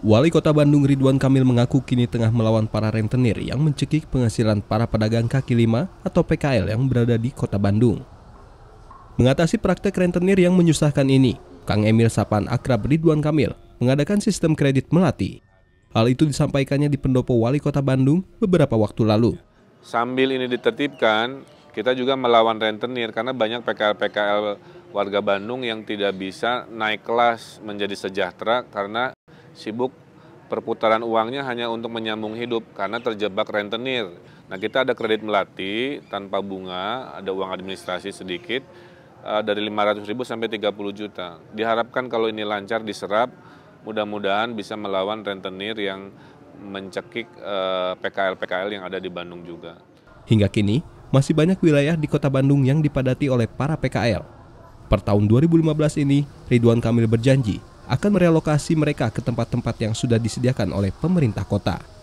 Wali Kota Bandung Ridwan Kamil mengaku kini tengah melawan para rentenir yang mencekik penghasilan para pedagang kaki lima atau PKL yang berada di Kota Bandung. Mengatasi praktek rentenir yang menyusahkan ini, Kang Emil Sapan Akrab Ridwan Kamil mengadakan sistem kredit melati. Hal itu disampaikannya di pendopo Wali Kota Bandung beberapa waktu lalu. Sambil ini ditertibkan, kita juga melawan rentenir karena banyak PKL-PKL warga Bandung yang tidak bisa naik kelas menjadi sejahtera karena sibuk perputaran uangnya hanya untuk menyambung hidup karena terjebak rentenir. Nah kita ada kredit melati tanpa bunga, ada uang administrasi sedikit uh, dari 500 ribu sampai 30 juta. Diharapkan kalau ini lancar diserap, mudah-mudahan bisa melawan rentenir yang mencekik eh, PKL-PKL yang ada di Bandung juga. Hingga kini, masih banyak wilayah di kota Bandung yang dipadati oleh para PKL. Per tahun 2015 ini, Ridwan Kamil berjanji akan merelokasi mereka ke tempat-tempat yang sudah disediakan oleh pemerintah kota.